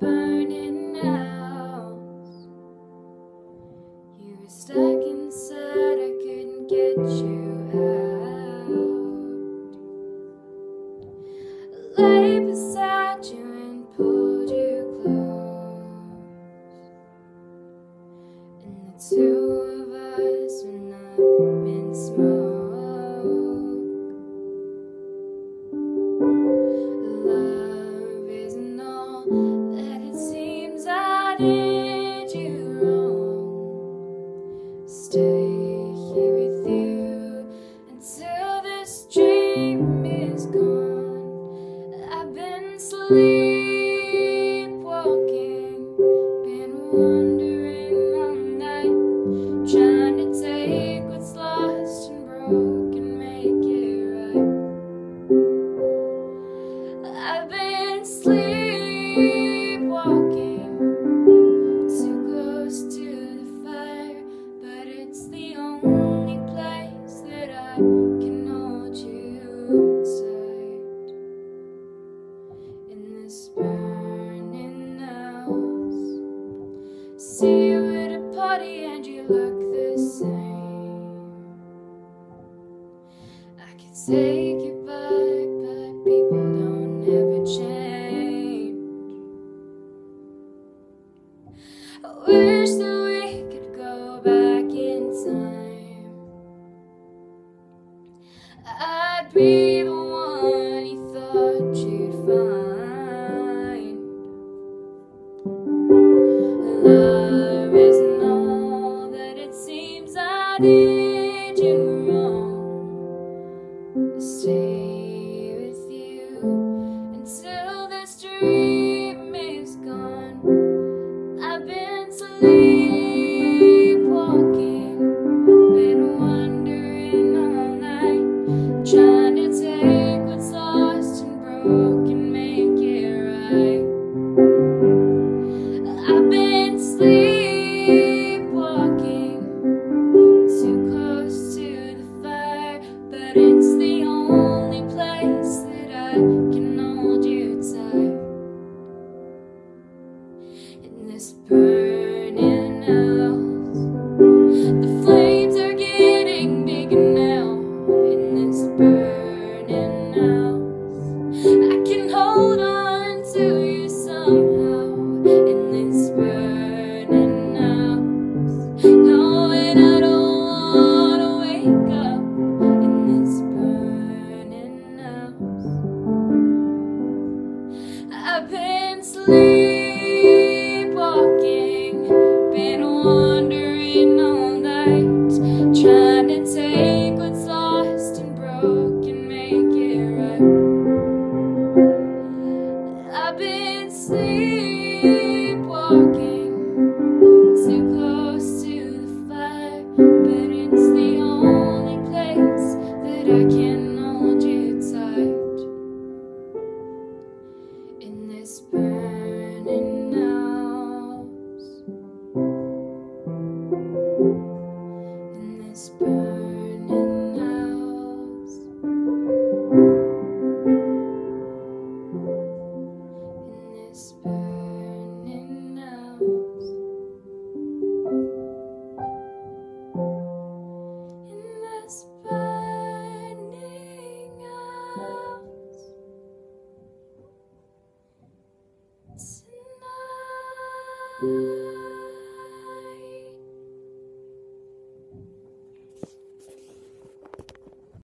burning. You were stuck inside, I couldn't get you out. Beside you and pulled you close, and. take you back, but people don't ever change. I wish that we could go back in time. I'd be the one you thought you'd find. Love isn't all that it seems I did. in this burning house. The flames are getting bigger now in this burning house. I can hold on to you somehow in this burning house. No, and I don't wanna wake up in this burning house. I've been sleeping. and take what's lost and broken, make it right. I've been sleepwalking, too close to the fire, but it's the only place that I can hold you tight. In this burning house.